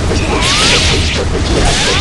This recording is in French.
Yeah.